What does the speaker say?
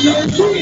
Yeah.